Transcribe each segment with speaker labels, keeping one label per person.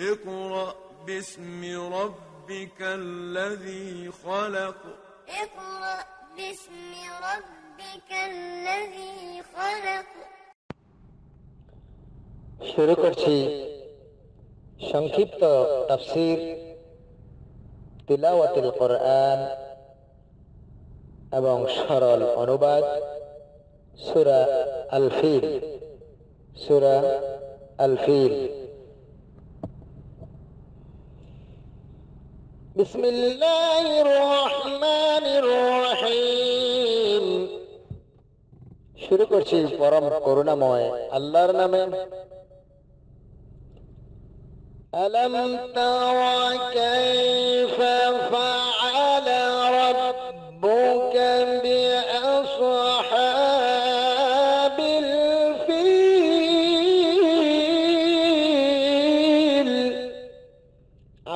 Speaker 1: اقرأ باسم ربك الذي خلق
Speaker 2: اقرأ باسم ربك الذي خلق
Speaker 3: শুরু করছি সংক্ষিপ্ত তাফসির তিলাওয়াতুল কোরআন এবং সরল অনুবাদ সুরা আল ফিল সুরা আল بسم الله الرحمن الرحيم শুরু করছি পরম করুণাময় আল্লাহর নামে ألم تر كيف فعل ربك بأصحاب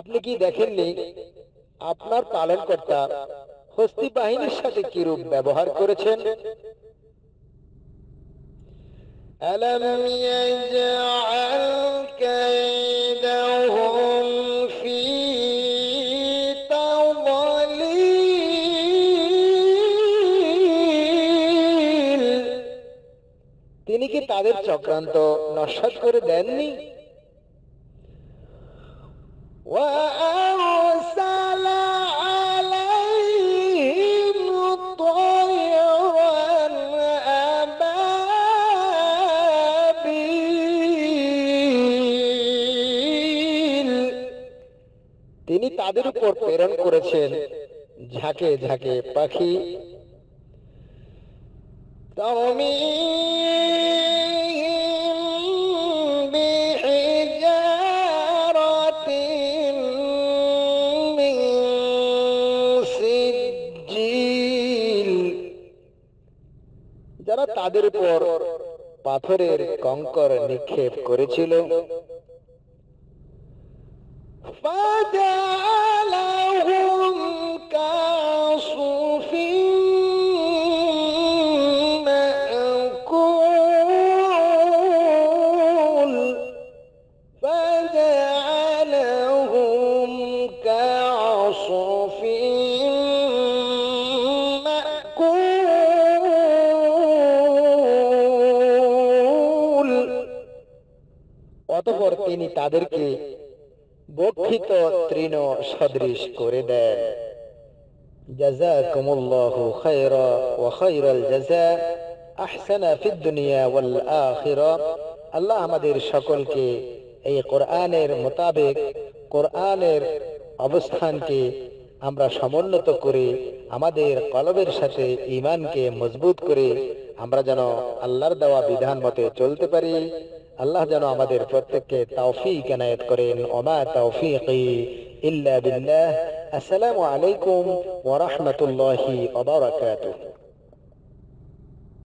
Speaker 3: আপনি কি দেখেননি আপনার পালনকর্তা হস্তি বাহিনীর সাথে কিরূপ ব্যবহার করেছেন ألم يجعل كيدهم في تضليل তিনি কি তাদের চক্রান্ত নস্বাত করে দেননি وأرسل عليهم طيرا أبابيل তিনি তাদের উপর প্রেরণ করেছেন ঝাঁকে ঝাঁকে পাখি ترميهم যারা তাদের উপর পাথরের কঙ্কর নিক্ষেপ করেছিল। ফাজা অতঃপর তিনি তাদেরকে বক্ষিত তৃণ সদৃশ করে দেন جزاكم الله خيرا وخير الجزاء أحسن في الدنيا والآخرة আল্লাহ আমাদের সকলকে এই কোরআনের মোতাবেক কোরআনের অবস্থানকে আমরা সমুন্নত করে আমাদের কলবের সাথে ইমানকে মজবুত করে আমরা যেন আল্লাহর দেওয়া বিধান মতে চলতে পারি আল্লাহ যেন আমাদের প্রত্যেককে তৌফিক এনায়েত করেন ওমা তৌফিকি ইল্লা বিল্লাহ আসসালামু আলাইকুম ওয়া রাহমাতুল্লাহি ওয়া বারাকাতুহু